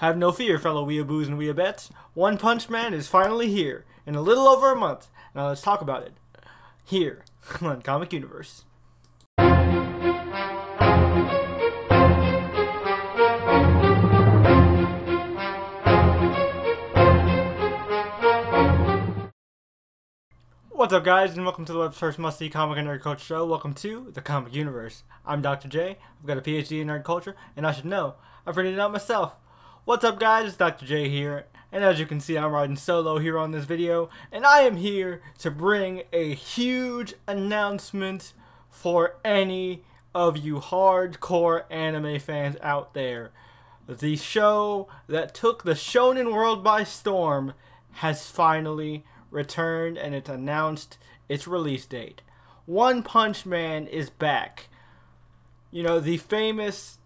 Have no fear, fellow weeaboos and weeabettes. One Punch Man is finally here in a little over a month. Now let's talk about it here on Comic YOUniverse. What's up, guys, and welcome to the web's first must-see comic and nerd culture show. Welcome to the Comic YOUniverse. I'm Dr. J. I've got a PhD in nerd culture, and I should know. I printed it out myself. What's up, guys? It's Dr. J here, and as you can see, I'm riding solo here on this video, and I am here to bring a huge announcement for any of you hardcore anime fans out there. The show that took the shonen world by storm has finally returned and it's announced its release date. One Punch Man is back. You know, the famous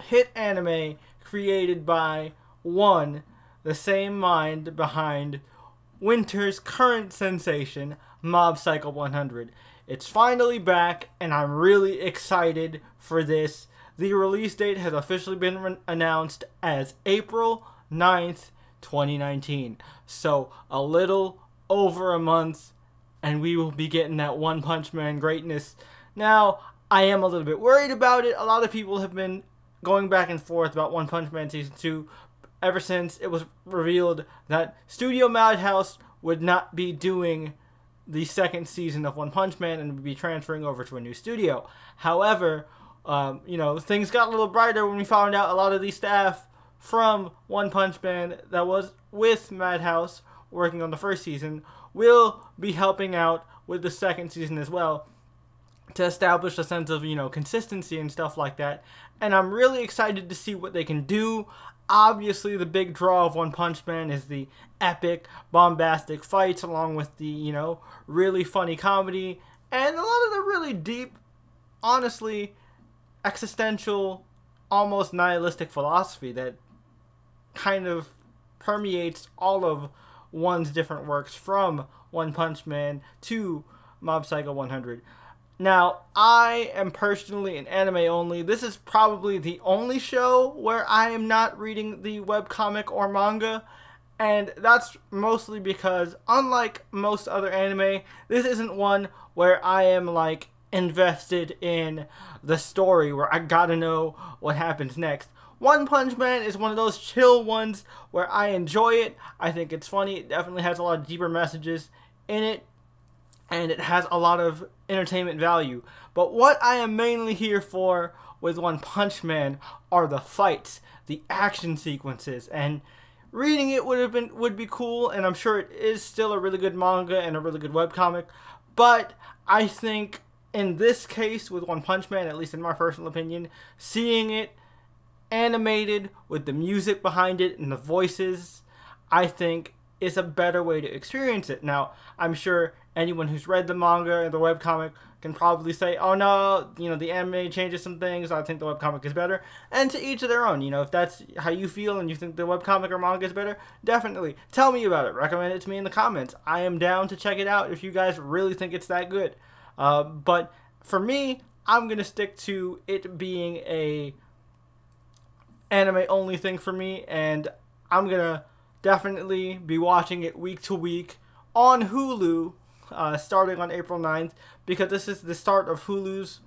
hit anime created by ONE, the same mind behind winter's current sensation, Mob Psycho 100. It's finally back, and I'm really excited for this. The release date has officially been announced as April 9th, 2019. So a little over a month, and we will be getting that One Punch Man greatness. Now, I am a little bit worried about it. A lot of people have been going back and forth about One Punch Man Season 2 ever since it was revealed that Studio Madhouse would not be doing the second season of One Punch Man and would be transferring over to a new studio. However, um, you know, things got a little brighter when we found out a lot of the staff from One Punch Man that was with Madhouse working on the first season will be helping out with the second season as well to establish a sense of, you know, consistency and stuff like that. And I'm really excited to see what they can do. Obviously, the big draw of One Punch Man is the epic, bombastic fights, along with the, you know, really funny comedy and a lot of the really deep, honestly, existential, almost nihilistic philosophy that kind of permeates all of ONE's different works from One Punch Man to Mob Psycho 100. Now, I am personally an anime only. This is probably the only show where I am not reading the webcomic or manga. And that's mostly because, unlike most other anime, this isn't one where I am like invested in the story, where I gotta know what happens next. One Punch Man is one of those chill ones where I enjoy it. I think it's funny. It definitely has a lot of deeper messages in it and it has a lot of entertainment value. But what I am mainly here for with One Punch Man are the fights, the action sequences, and reading it would have been would be cool, and I'm sure it is still a really good manga and a really good webcomic. But I think in this case with One Punch Man, at least in my personal opinion, seeing it animated with the music behind it and the voices, I think is a better way to experience it. Now, I'm sure anyone who's read the manga and the webcomic can probably say, oh no, you know, the anime changes some things, I think the webcomic is better. And to each of their own, you know, if that's how you feel and you think the webcomic or manga is better, definitely tell me about it. Recommend it to me in the comments. I am down to check it out if you guys really think it's that good. Uh, but for me, I'm going to stick to it being a anime only thing for me, and I'm going to definitely be watching it week to week on Hulu uh, starting on April 9th because this is the start of Hulu's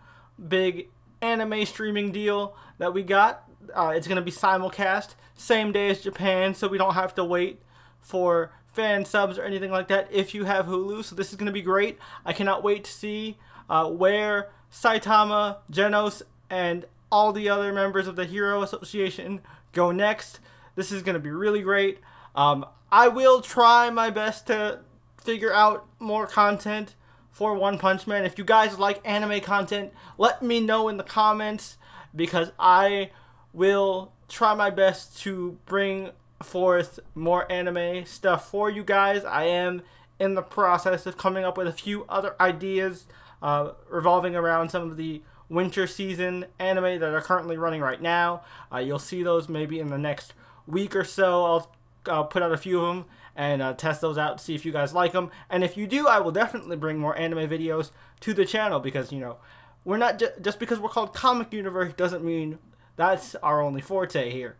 big anime streaming deal that we got. Uh, it's going to be simulcast same day as Japan, so we don't have to wait for fan subs or anything like that if you have Hulu. So this is going to be great. I cannot wait to see uh, where Saitama, Genos, and all the other members of the Hero Association go next. This is going to be really great. Um, I will try my best to figure out more content for One Punch Man. If you guys like anime content, let me know in the comments because I will try my best to bring forth more anime stuff for you guys. I am in the process of coming up with a few other ideas uh, revolving around some of the winter season anime that are currently running right now. Uh, you'll see those maybe in the next week or so. I'll uh, put out a few of them and uh, test those out to see if you guys like them. And if you do, I will definitely bring more anime videos to the channel because, you know, we're not ju- just because we're called Comic YOUniverse doesn't mean that's our only forte here.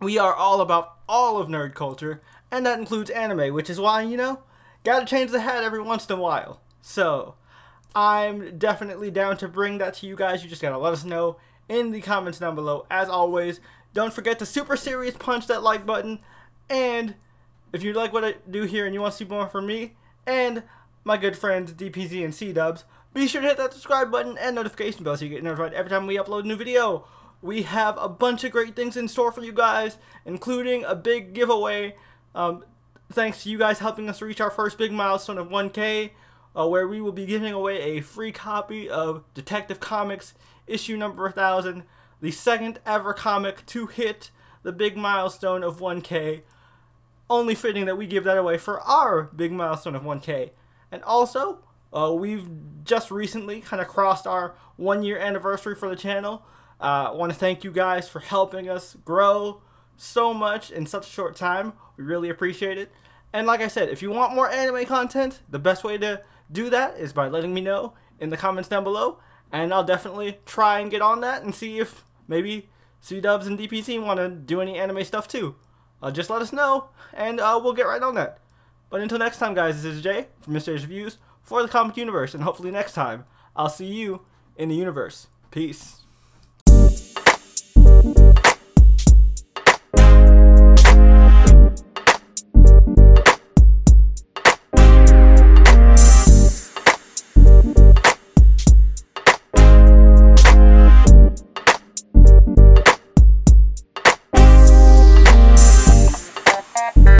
we are all about all of nerd culture, and that includes anime, which is why, you know, gotta change the hat every once in a while. So, I'm definitely down to bring that to you guys. You just gotta let us know in the comments down below. As always, don't forget to super serious punch that like button. And if you like what I do here and you want to see more from me and my good friends DPZ and C Dubs, be sure to hit that subscribe button and notification bell so you get notified every time we upload a new video. We have a bunch of great things in store for you guys, including a big giveaway. Um, thanks to you guys helping us reach our first big milestone of 1K, uh, where we will be giving away a free copy of Detective Comics issue number 1000, the second ever comic to hit the big milestone of 1K. Only fitting that we give that away for our big milestone of 1K. And also, uh, we've just recently kind of crossed our one year anniversary for the channel. I uh, want to thank you guys for helping us grow so much in such a short time. We really appreciate it. And like I said, if you want more anime content, the best way to do that is by letting me know in the comments down below. And I'll definitely try and get on that and see if maybe C-Dubs and DPC want to do any anime stuff too. Uh, just let us know, and uh, we'll get right on that. But until next time, guys, this is Jay from Mr. Mysterious Reviews for the Comic YOUniverse, and hopefully next time, I'll see you in the universe. Peace.